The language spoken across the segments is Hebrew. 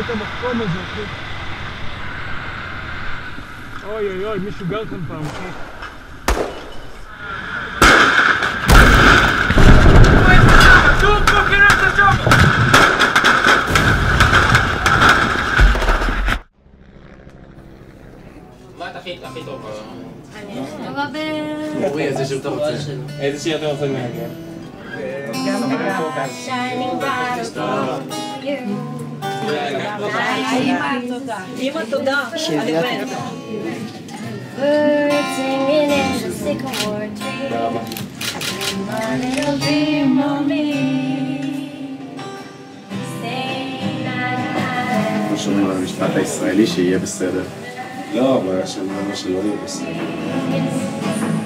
את המקום הזה, אחי. אוי אוי אוי, מישהו גר כאן פעם, אחי. איזה שיר אתה רוצה? לנגן? Shining bright upon אמא, תודה. Birds singing in the sycamore tree. My little dream of me. Stay night. כמו שאומרים על המשפט הישראלי, שיהיה בסדר. לא, אבל יש שם מה שלא יהיה בסדר.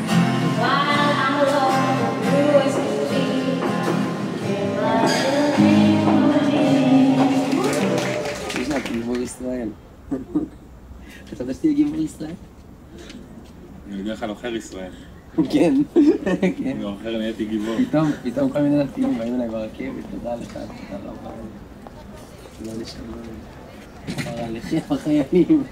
ישראל. אתה יודע שתהיה גיבור ישראל? אני בדרך כלל עוכר ישראל. כן, כן. אני עוכר נהייתי גיבור. פתאום, פתאום כל מיני דתיים באים אליי ברכבת, תודה לך, תודה רבה. תודה לשלום. כבר לחיים החיילים.